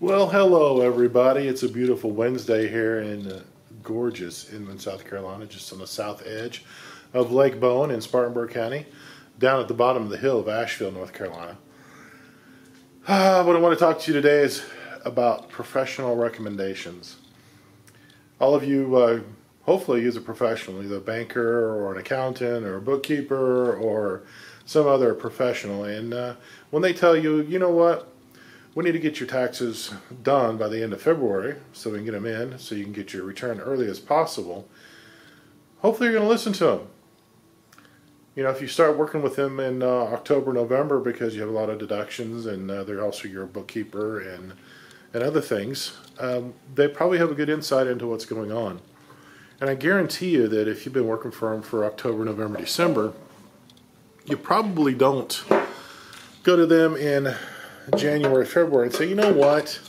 Well, hello everybody. It's a beautiful Wednesday here in uh, gorgeous Inman, South Carolina, just on the south edge of Lake Bowen in Spartanburg County, down at the bottom of the hill of Asheville, North Carolina. Uh, what I want to talk to you today is about professional recommendations. All of you uh, hopefully use a professional, either a banker or an accountant or a bookkeeper or some other professional. And uh, when they tell you, you know what, we need to get your taxes done by the end of February so we can get them in so you can get your return early as possible. Hopefully, you're going to listen to them. You know, if you start working with them in uh, October, November because you have a lot of deductions and uh, they're also your bookkeeper and and other things, um, they probably have a good insight into what's going on. And I guarantee you that if you've been working for them for October, November, December, you probably don't go to them in January, February and say, you know what?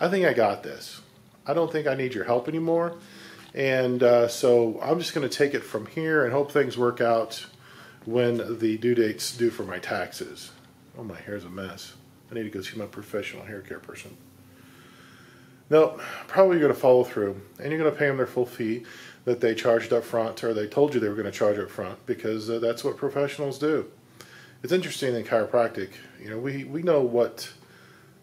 I think I got this. I don't think I need your help anymore. And uh, so I'm just going to take it from here and hope things work out when the due date's due for my taxes. Oh, my hair's a mess. I need to go see my professional hair care person. No, probably going to follow through, and you're going to pay them their full fee that they charged up front, or they told you they were going to charge up front, because uh, that's what professionals do it's interesting in chiropractic. You know, we we know what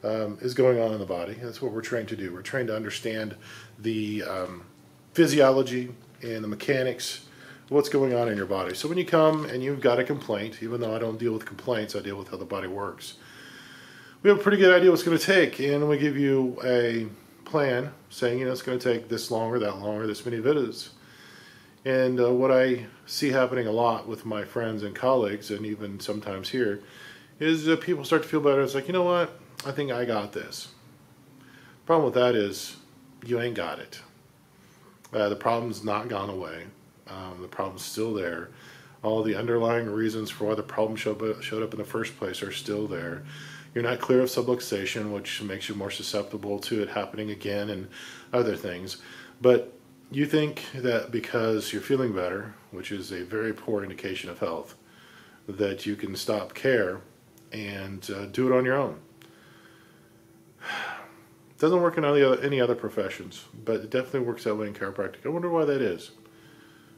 um, is going on in the body. That's what we're trained to do. We're trained to understand the um, physiology and the mechanics what's going on in your body. So when you come and you've got a complaint, even though I don't deal with complaints, I deal with how the body works. We have a pretty good idea what's going to take, and we give you a plan saying, you know, it's going to take this long or that long or this many visits. And uh, what I see happening a lot with my friends and colleagues, and even sometimes here, is that people start to feel better. It's like, you know what? I think I got this. Problem with that is you ain't got it. Uh, the problem's not gone away. Um, the problem's still there. All the underlying reasons for why the problem showed up, showed up in the first place are still there. You're not clear of subluxation, which makes you more susceptible to it happening again and other things. But you think that because you're feeling better, which is a very poor indication of health, that you can stop care and uh, do it on your own. Doesn't work in any other, any other professions, but it definitely works that way in chiropractic. I wonder why that is.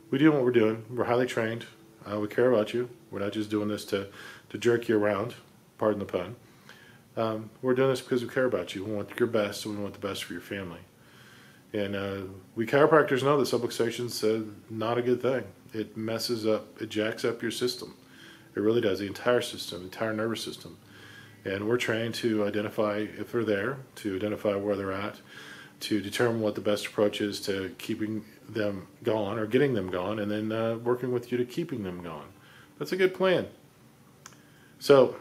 We do what we're doing. We're highly trained. Uh, we care about you. We're not just doing this to, to jerk you around, pardon the pun. Um, we're doing this because we care about you. We want your best, and we want the best for your family. And uh, we chiropractors know that subluxation's uh, not a good thing. It messes up, it jacks up your system. It really does, the entire system, entire nervous system. And we're trained to identify if they're there, to identify where they're at, to determine what the best approach is to keeping them gone or getting them gone, and then uh, working with you to keeping them gone. That's a good plan. So,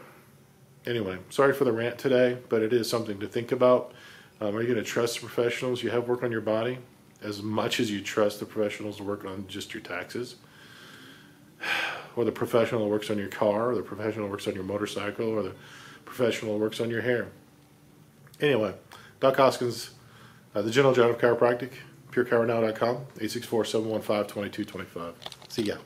anyway, sorry for the rant today, but it is something to think about. Um, are you going to trust the professionals you have work on your body as much as you trust the professionals to work on just your taxes? Or the professional that works on your car, or the professional works on your motorcycle, or the professional works on your hair? Anyway, Doc Hoskins, uh, the General John of Chiropractic, purechironow.com, 864 715 2225. See ya.